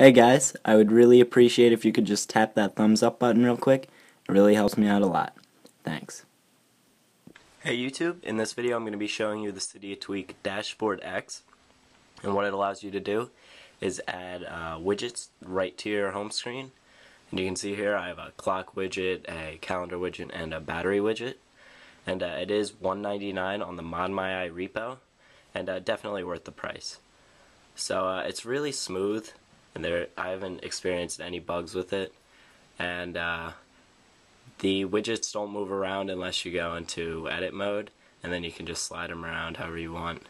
Hey guys, I would really appreciate if you could just tap that thumbs up button real quick. It really helps me out a lot. Thanks. Hey YouTube, in this video I'm going to be showing you the Cydia Tweak Dashboard X and what it allows you to do is add uh, widgets right to your home screen and you can see here I have a clock widget, a calendar widget, and a battery widget and uh, it is $1.99 on the ModMyi repo and uh, definitely worth the price. So uh, it's really smooth and there I haven't experienced any bugs with it. And uh, the widgets don't move around unless you go into edit mode and then you can just slide them around however you want.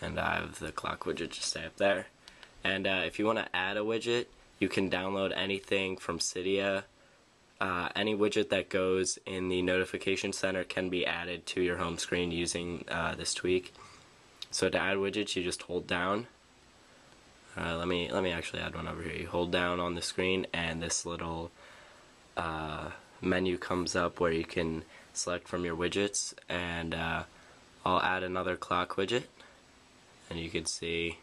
And I have the clock widget just stay up there. And uh, if you want to add a widget you can download anything from Cydia. Uh, any widget that goes in the notification center can be added to your home screen using uh, this tweak. So to add widgets you just hold down uh, let me let me actually add one over here. You hold down on the screen, and this little uh, menu comes up where you can select from your widgets. And uh, I'll add another clock widget, and you can see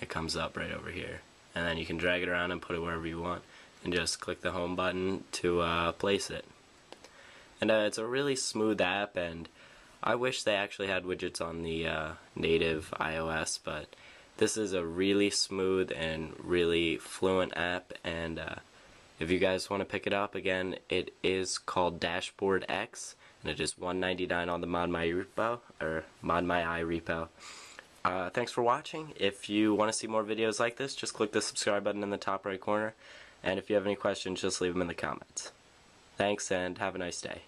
it comes up right over here. And then you can drag it around and put it wherever you want, and just click the home button to uh, place it. And uh, it's a really smooth app, and I wish they actually had widgets on the uh, native iOS, but this is a really smooth and really fluent app and uh, if you guys want to pick it up again it is called Dashboard X and it is $1.99 on the ModMyi repo or ModMyi repo. Uh, thanks for watching. If you want to see more videos like this just click the subscribe button in the top right corner and if you have any questions just leave them in the comments. Thanks and have a nice day.